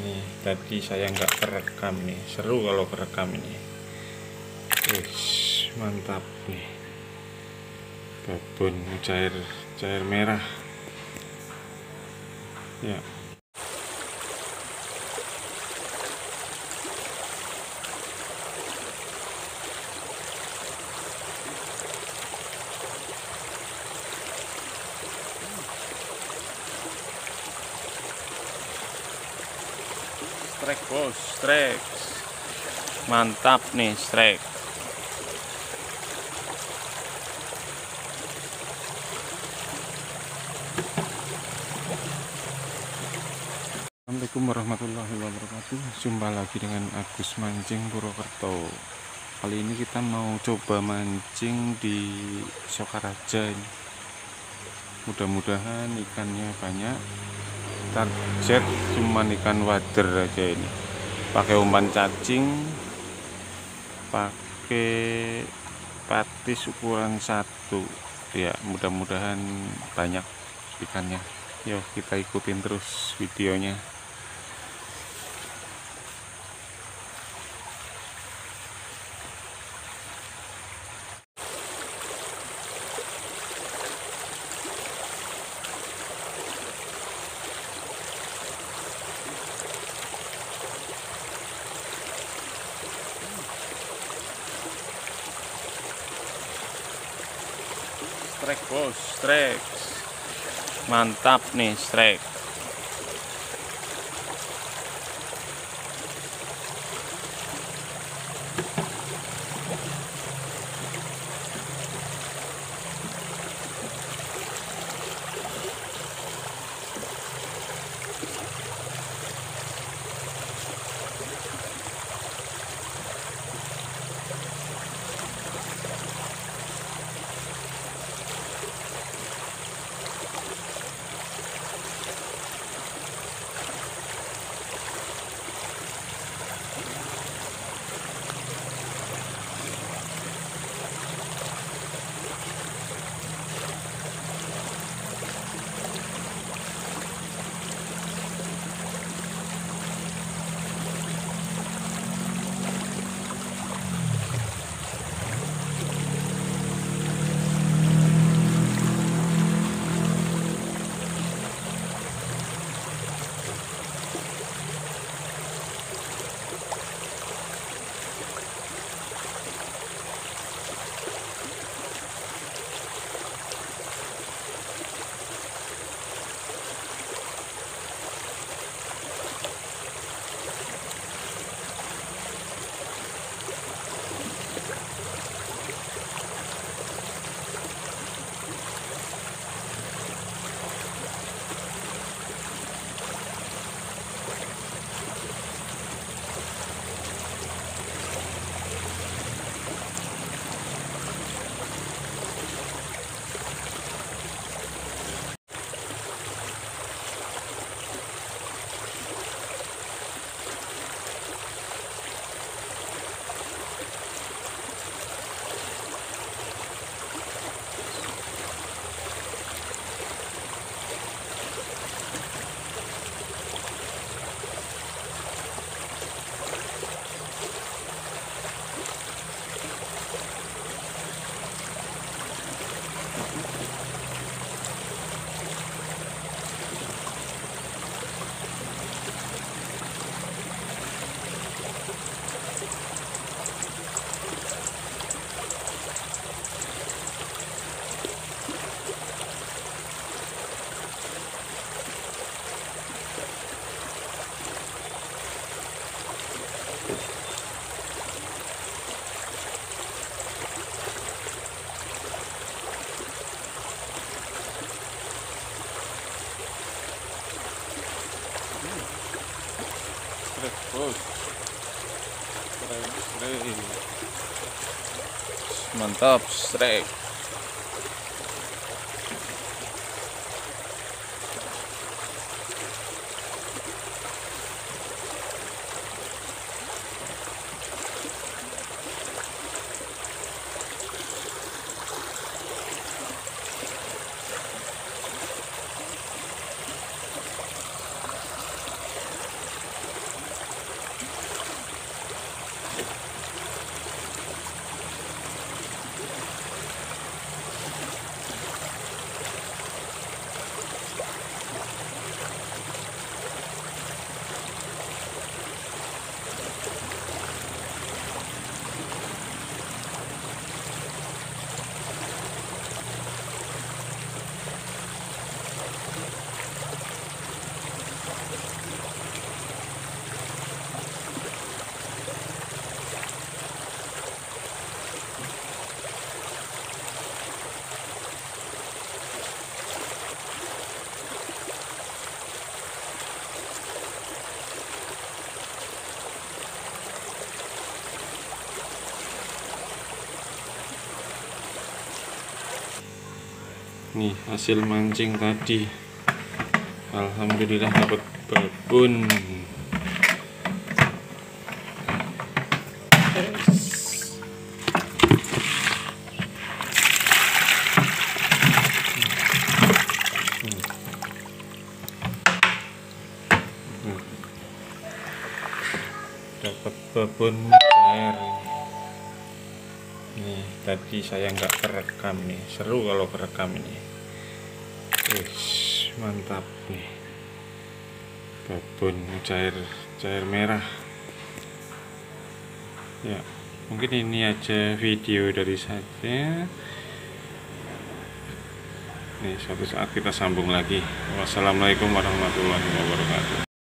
ini. Tadi saya nggak kerekam nih seru kalau kerekam ini. Wih, mantap nih. Babon cair cair merah. Ya strike bos strike mantap nih strike Assalamualaikum warahmatullahi wabarakatuh. Jumpa lagi dengan Agus Mancing Purwokerto. Kali ini kita mau coba mancing di Sokaraja Mudah-mudahan ikannya banyak Target cuma ikan wader aja ini. Pakai umpan cacing Pakai patis ukuran satu. Ya mudah-mudahan banyak ikannya. Yuk kita ikutin terus videonya strike bos strike mantap nih strike mantap strike nih hasil mancing tadi. Alhamdulillah dapat babon dapat babon tadi saya nggak kerekam nih seru kalau kerekam ini. Wih, mantap nih. Babon cair cair merah. Ya mungkin ini aja video dari saya. Nih suatu saat kita sambung lagi. Wassalamualaikum warahmatullahi wabarakatuh